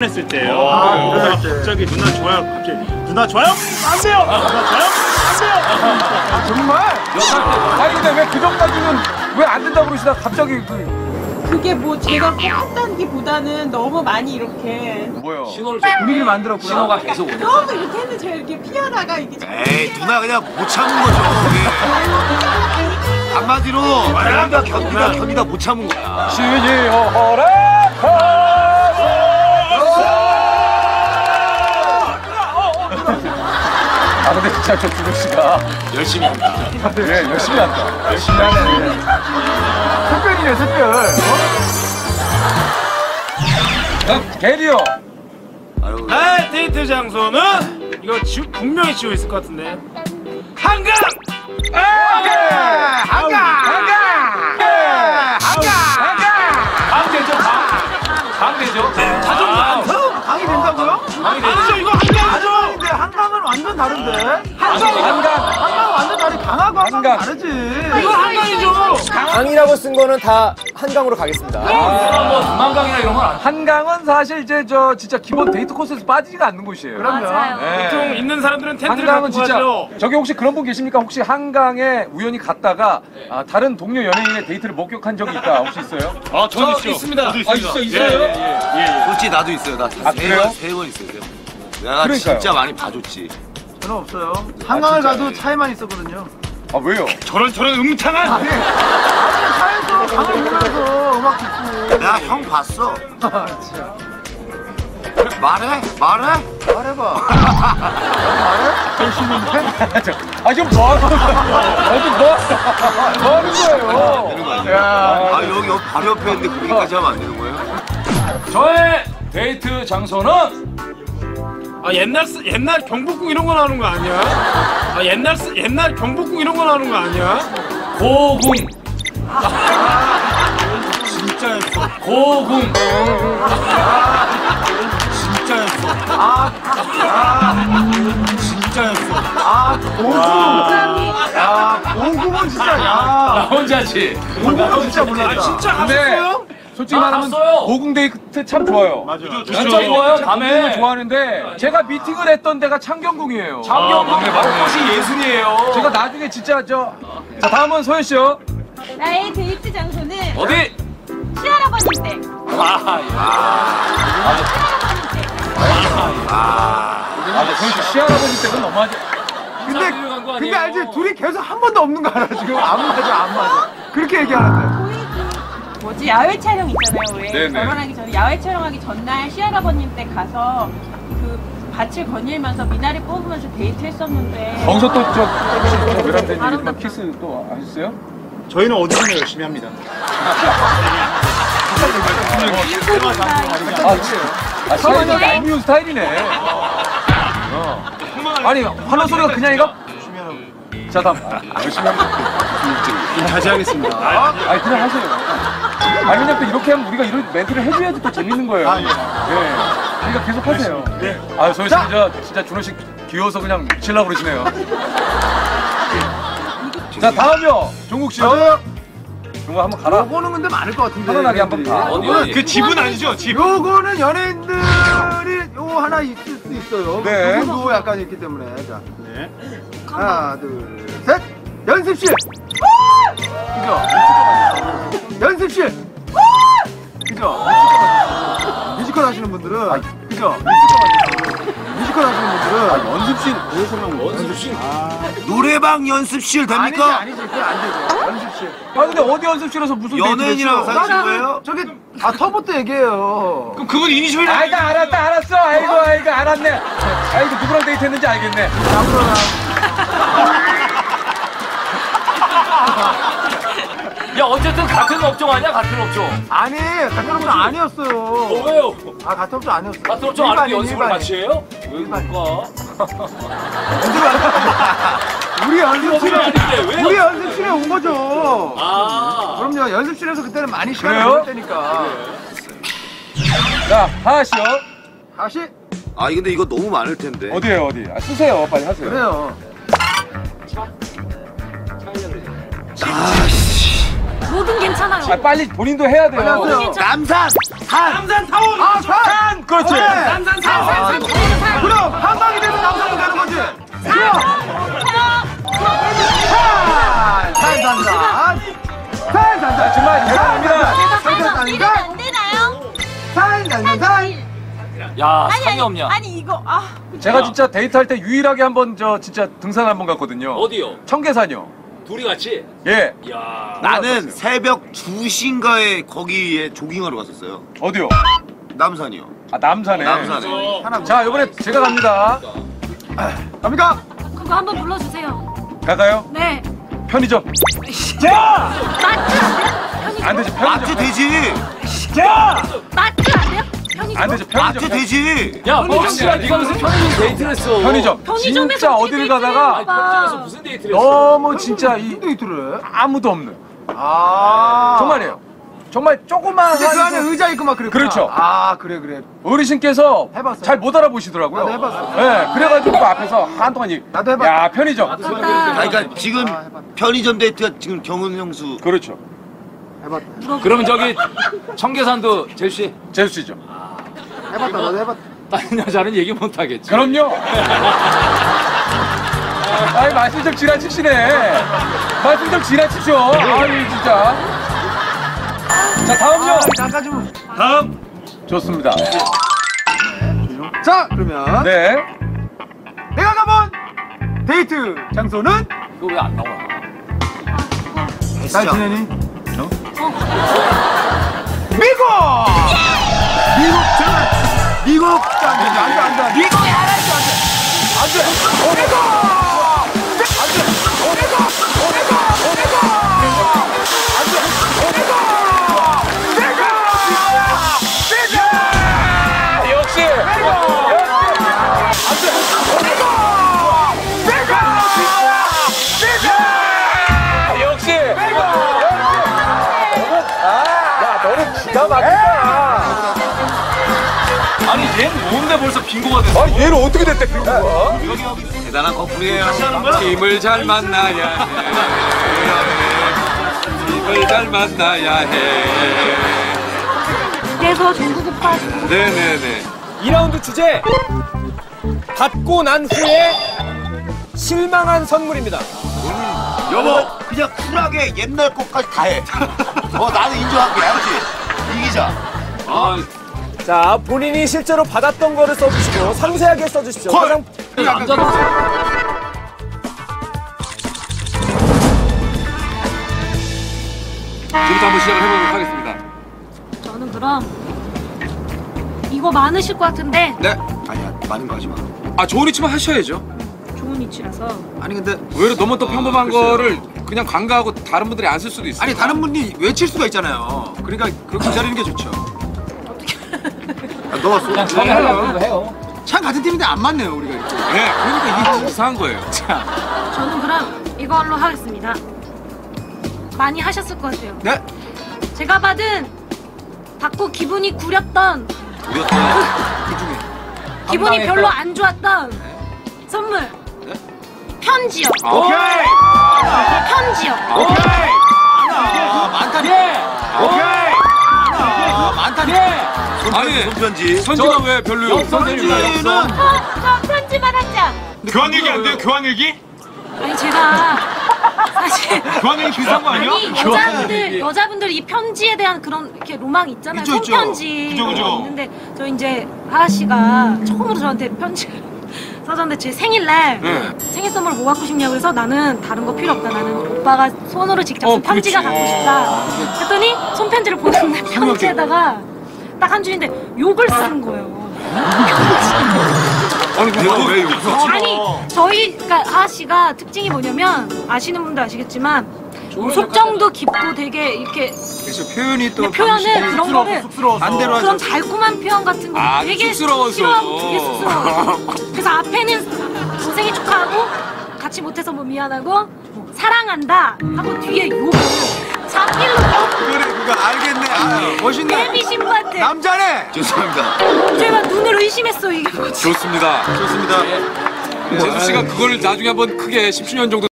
했을 때요. 아, 그래서 그럴 때. 갑자기 누나 좋아요. 갑자기 누나 좋아요? 안 돼요. 누나 좋아요? 안 돼요. 정말? 아니 근데 왜 그 전까지는 왜 안 된다고 그러시다 갑자기 그 그게 뭐 제가 꼭 했다기보다는 너무 많이 이렇게 뭐요? 신호를 줘. 분위기를 만들었구나. 신호가 계속 오네. 너무 이렇게 했는데 제가 이렇게 피하다가 이게 에이 누나 그냥 못 참은 거죠. 그게. 한마디로 견디다 견디다 견디다 못 참은 거야. 시니어라 아근 저 준호 씨가 열심히 한다. 네 열심히 한다. 열심히 하네. 특별이네 특별. 어? 게리요. 아유, 나의 데이트 장소는 이거 지, 분명히 지워 있을 것 같은데. 한강. 한강 한강 한강 한강 다르지. 이거 한강이죠. 강이라고 쓴 거는 다 한강으로 가겠습니다. 뭐 두만강이나 이런 건 안. 한강은 사실 이제 저 진짜 기본 데이트 코스에서 빠지지가 않는 곳이에요. 맞아요. 보통 있는 사람들은 텐트를 한강은 갖고 진짜 가죠. 저기 혹시 그런 분 계십니까? 혹시 한강에 우연히 갔다가 아, 다른 동료 연예인의 데이트를 목격한 적이 있다 혹시 있어요? 아, 저는 저 있습니다. 저도 아, 있어, 있어요? 예, 예, 예, 예. 솔직히 나도 있어요. 아, 나세 그래요? 번, 세번 있어요. 세 번. 내가 그러니까요. 진짜 많이 봐줬지. 저는 없어요. 한강을 가도 차에만 있었거든요. 아 왜요? 저런 저런 음탕한 차에서 강을 보면서 음악 듣고 내가 형 봤어. 말해? 말해? 말해봐. 아좀 뭐하는 거예요? 어디 뭐? 뭐 하는 거예요? 야, 아 여기 여기 바로 옆에 있는데 거기까지 하면 안 되는 거예요? 저의 데이트 장소는 아 옛날 쓰- 옛날 경복궁 이런 거 나오는 거 아니야? 아 옛날 쓰- 옛날 경복궁 이런 거 나오는 거 아니야? 고궁. 진짜였어. 고궁. 진짜였어. 진짜였어. 아, 고궁. 야, 고궁은 진짜, 나 야. 혼자지. 고궁은 진짜 아 몰랐다. 진짜 근데 갔어요? 솔직히 나 말하면 갔어요. 고궁 데이트 참 좋아요. 맞아. 진짜 좋아요, 밤에. 좋아하는데 제가 미팅을 했던 데가 창경궁이에요. 창경궁의 벚꽃이 예술이에요. 제가 나중에 진짜 저. 자 다음은 소연 씨요. 나의 데이트 장소는 어디? 시할아버님 댁. 아, 아, 소연 씨 시할아버지 댁은 너무하지. 근데, 근데? 알지? 둘이 계속 한 번도 없는 거 알아, 지금? 안 맞아, 안 맞아. 그렇게 얘기하는데. 뭐지 야외 촬영 있잖아요. 왜 네네. 결혼하기 전에 야외 촬영하기 전날 시할아버님 댁 가서 그 밭을 거닐면서 미나리 뽑으면서 데이트 했었는데. 거기서 또저 베란다님 막 키스 또 하셨어요? 저희는 어디서나 열심히 합니다. 아, 아 시간이 얄미운 스타일이네. 어. 아니 환호 소리가 그냥 이거? 자 다음 아, 열심히 하면 다시 하겠습니다. 아니 그냥 하세요. 아니 근데 또 이렇게 하면 우리가 이런 멘트를 해줘야지 또 재밌는 거예요. 예. 그러니까 계속 하세요. 아 소연 씨 진짜 진짜 준호 씨 귀여워서 그냥 미칠라 그러시네요. 자 다음이요 종국 씨요. 종국 한번 가라. 요거는 근데 많을 것 같은데. 편안하게 한번 가. 어디, 어디? 그 집은 아니죠? 집. 요거는 연예인들이 요거 하나 있을 수 있어요. 네. 그분도 약간 있기 때문에. 자, 네. 하나, 둘, 셋. 연습실. 그죠? 연습실. 그죠? 뮤지컬 하시는 분들은 그죠? 뮤지컬 하시는 분들은 연습실 연습실. 노래방 연습실 아니지 됩니까? 아니지 그건 안 되죠. 연습실. 아 근데 어디 연습실에서 무슨 연예인이랑 데이트를 했어? 사신 거예요? 저기 아 터부터 얘기해요. 그럼 그분 이니셜이 아이고 알았다 알았어 아이고 아이고 알았네 아이고 누구랑 데이트했는지 알겠네 야, 어쨌든 같은 업종 아니야? 같은 업종. 아니 같은 업종 아니었어요. 어, 왜요? 아 같은 업종 아니었어. 같은 업종 일반인, 연습을. 같이 해요? 왜. 그럴까? 우리 연습실에 아닌데 왜? 우리 연습실에 온 거죠. 아. 그럼요 연습실에서 그때는 많이 시간을 그래요? 때니까. 자 하하 씨요 다시 아 근데 이거 너무 많을 텐데. 어디에요 어디 아, 쓰세요 빨리 하세요 그래요. 아씨. 뭐든 괜찮아요. 아, 빨리 본인도 해야 돼요. 남산 산 남산 타운. 아, 산! 그렇지. 남산 타운. 그럼 한방이 되면 남산도 되는 거지. 산! 산, 산, 산. 산, 산, 아, 산. 정말 대단합니다. 산, 산, 산. 안 되나요? 산, 산, 산, 산. 야 아니 상이 아니 없냐? 아니 이거 아 제가 진짜 데이트할 때 유일하게 한번 저 진짜 등산 한번 갔거든요. 어디요? 청계산이요. 둘이 같이? 예. 야 나는 새벽 2시인가에 거기에 조깅하러 갔었어요 어디요? 남산이요 아, 남산에. 남산에 하나 자, 이번에 제가 갑니다. 갑니까? 그거 한번 불러주세요. 가가요? 네. 편의점. 마트 안 돼요? 편의점. 안 되지, 마트 편의점. 되지 마트 안 돼요? 편의점. 마트 편의점. 되지 야 뻑씨야 네가 무슨 편의점 데이트를 했어? 편의점. 편의점에서 진짜 어떻게 어디를 데이트를 가다가 아니 편의점에서 무슨 데이트를 했어? 너무 진짜 이 데이트를 해? 아무도 없는. 아. 정말이에요. 정말 조그만 근데 그 안에 한 의자 있고 막 그랬구나. 그렇죠. 아, 그래, 그래. 어르신께서 해봤어요? 잘 못 알아보시더라고요. 나도 해봤어요. 네, 그래가지고 그 앞에서 한동안 이 나도 해봤어요. 야 편의점. 아 그러니까 지금 편의점 데이트가 지금 경은 형수 그렇죠. 해봤다. 그러면 저기 청계산도 제수 씨 재수 씨죠. 해봤다, 나도 해봤다. 다른 여자는 얘기 못 하겠지. 그럼요. 아이 말씀 좀 지나치시네. 말씀 좀 지나치죠. 아유 진짜. 자 다음요. 잠깐 좀. 다음. 좋습니다. 자, 그러면 네. 내가 가본 데이트 장소는 그거 왜 안 나와? 잘. 지내니? 미국! 미국 전 미국 자, 안 돼, 안 돼, 안 돼. 벌써 빙고가 됐어? 아 얘는 어떻게 됐대 빙고가? 대단한 커플이에요 팀을 잘 만나야 해. 팀을 잘 만나야 해. 그래서 전국 오빠 네네네. 2라운드 주제 받고 난 후에 실망한 선물입니다. 여보 그냥 쿨하게 옛날 것까지 다 해 어 나는 인정할게 아 자, 본인이 실제로 받았던 거를 써주시고 상세하게 써주십시오. 화장 남자도 지금부터 한번 시작을 해보도록 하겠습니다. 저는 그럼 이거 많으실 것 같은데 네. 아니야 많은 거 하지 마 아 좋은 위치만 하셔야죠. 좋은 위치라서 아니 근데 오히려 너무 또 평범한 거를 그냥 관가하고 다른 분들이 안 쓸 수도 있어요. 아니 다른 분이 외칠 수가 있잖아요 그러니까 그렇게 기다리는 게 좋죠 아, 너가 쏘 그냥 처음에 하려고 거 해요. 참 같은 팀인데 안 맞네요 우리가 이렇게 네, 그러니까 이게 이상한 거예요. 저는 그럼 이걸로 하겠습니다. 많이 하셨을 것 같아요. 네? 제가 받은 받고 기분이 구렸던 기분이 별로 안 좋았던 선물 편지요. 오케이 편지 손편지 선지가 왜 별로요? 손편지는 저, 저 편지만 한 장. 교환 일기 안 돼요? 교환 일기? 아니 제가 사실 교환 일기 비싼 거 아니야? 아니 여자분들 여자분들 이 편지에 대한 그런 이렇게 로망 있잖아요. 있죠, 있죠. 손편지 그죠, 그죠. 있는데 저 이제 하하 씨가 처음으로 저한테 편지를 써줬는데 제 생일날 네. 생일 선물 뭐 갖고 싶냐고 해서 나는 다른 거 필요 없다. 나는 오빠가 손으로 직접 어, 쓴 편지가 그렇지. 갖고 싶다. 그랬더니 손편지를 보냈는데 편지에다가 딱 한 줄인데 욕을 쓴 거예요. 아니, 내가 왜 여기서? 아니 저희 그러니까 하하 씨가 특징이 뭐냐면 아시는 분도 아시겠지만 속정도 깊고 되게 이렇게 그래서 표현이 또 근데 표현은 그런 거를 반대로 하죠 그런 달콤한 표현 같은 거 아, 되게 쑥스러워서. 싫어하고 되게 쑥스러워. 그래서 앞에는 동생이 축하하고 같이 못해서 뭐 미안하고 뭐 사랑한다 하고 뒤에 욕을 자필로. 그래 그거 알겠네. 아, 멋있네. 데뷔 신부한테. 남자네. 죄송합니다. 제가 눈을 의심했어 이게. 좋습니다. 좋습니다. 재수 씨가 그걸 나중에 한번 크게 10주년 정도